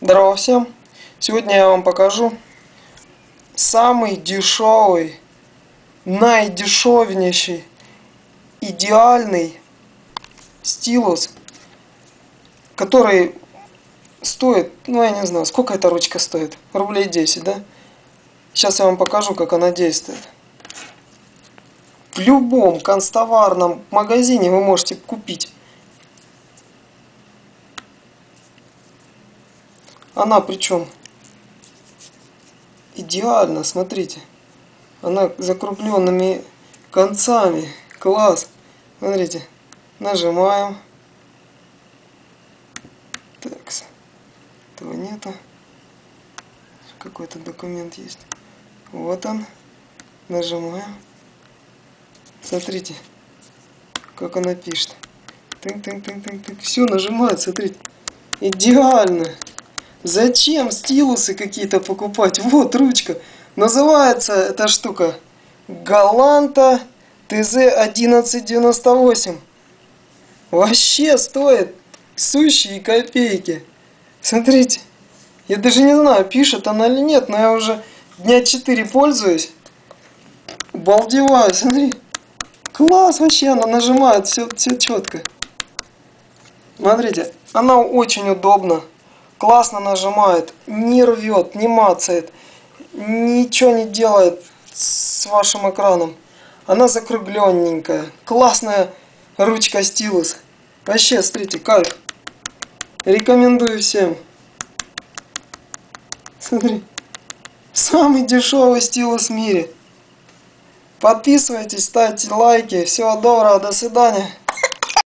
Здорово всем! Сегодня я вам покажу самый дешевый, наидешевнейший, идеальный стилус, который стоит, ну я не знаю, сколько эта ручка стоит? Рублей 10, да? Сейчас я вам покажу, как она действует. В любом констоварном магазине вы можете купить Она причем идеально, смотрите. Она закругленными концами. Класс. Смотрите. Нажимаем. Так. Этого нету. Какой-то документ есть. Вот он. Нажимаем. Смотрите, как она пишет. Тынь, тынь, тынь, тынь, тынь. Все нажимает, смотрите. Идеально. Зачем стилусы какие-то покупать? Вот ручка. Называется эта штука Галанта ТЗ-1198. Вообще стоит сущие копейки. Смотрите. Я даже не знаю, пишет она или нет, но я уже дня 4 пользуюсь. Балдеваю, смотри. Класс вообще, она нажимает, все, все четко. Смотрите, она очень удобна классно нажимает, не рвет, не мацает, ничего не делает с вашим экраном. Она закругленненькая, классная ручка стилус. Вообще, смотрите, кайф. Рекомендую всем. Смотри, самый дешевый стилус в мире. Подписывайтесь, ставьте лайки. Всего доброго, до свидания.